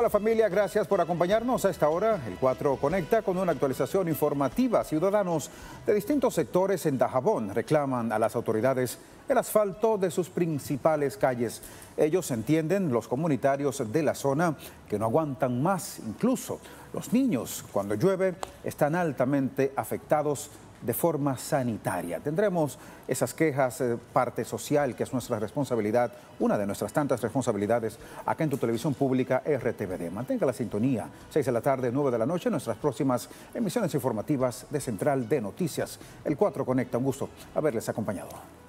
Hola familia, gracias por acompañarnos a esta hora. El 4 conecta con una actualización informativa. Ciudadanos de distintos sectores en Dajabón reclaman a las autoridades el asfalto de sus principales calles. Ellos entienden, los comunitarios de la zona, que no aguantan más. Incluso los niños, cuando llueve, están altamente afectados de forma sanitaria. Tendremos esas quejas, eh, parte social, que es nuestra responsabilidad, una de nuestras tantas responsabilidades acá en tu televisión pública RTVD. Mantenga la sintonía, 6 de la tarde, 9 de la noche, nuestras próximas emisiones informativas de Central de Noticias. El 4 Conecta, un gusto haberles acompañado.